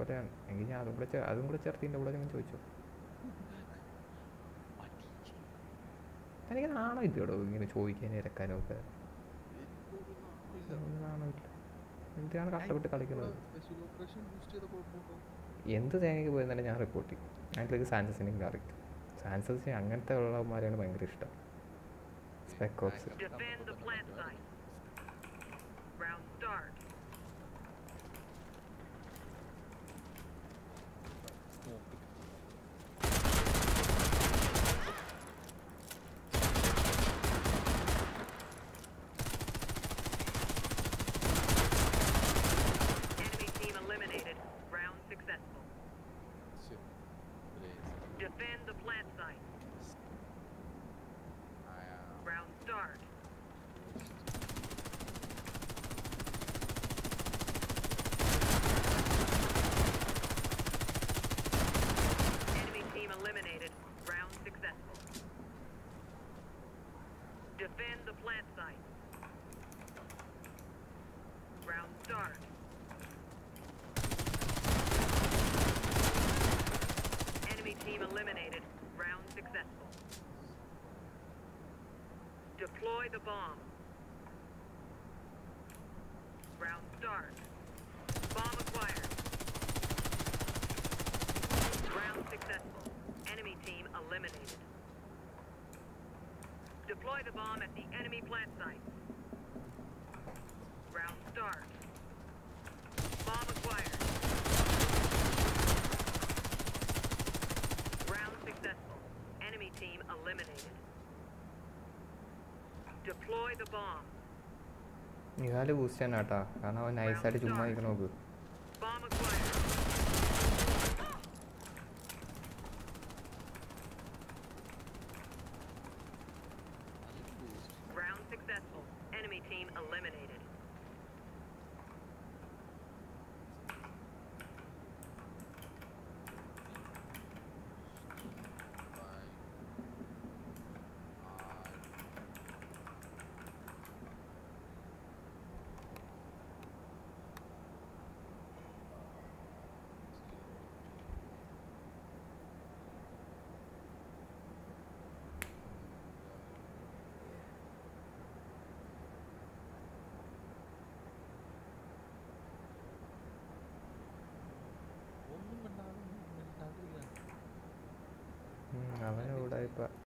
കൊലയാണ് എങ്കിൽ ഞാൻ അതും കൂടെ അതും കൂടെ ചേർത്ത് ഇതിന്റെ കൂടെ ഞാൻ ചോദിച്ചു. എനിക്ക് നാണോ ഇല്ലയോടോ ഇങ്ങനെ ചോദിക്കാനും ഇരക്കാനും ഒക്കെ? നാണോ എന്തിനാണ് കഷ്ടപ്പെട്ട് കളിക്കുന്നത്? എന്ത് തേങ്ങയ്ക്ക് പോയെന്നല്ല ഞാൻ റിപ്പോർട്ട് ചെയ്യും. അതിലേക്ക് സാൻസസിനെ കാറി സാൻസസിന് അങ്ങനത്തെ ഉള്ളവന്മാരെയാണ് ഭയങ്കര ഇഷ്ടം. Spec ops. Round start. Successful. Defend the plant site. Round start. Enemy team eliminated. Round successful. Defend the plant site. Round start. Enemy team eliminated. Round successful. Deploy the bomb. Round start. Bomb acquired. Round successful. Enemy team eliminated. Deploy the bomb at the enemy plant site. Round start. Bomb acquired. Round successful. Enemy team eliminated. Deploy the bomb. Nihal boost തന്നെ കേട്ടാ കാരണം അവൻ നൈസായിട്ട് ചുമ്മാ നിൽക്കണ നോക്ക്. Round successful. Enemy team eliminated. but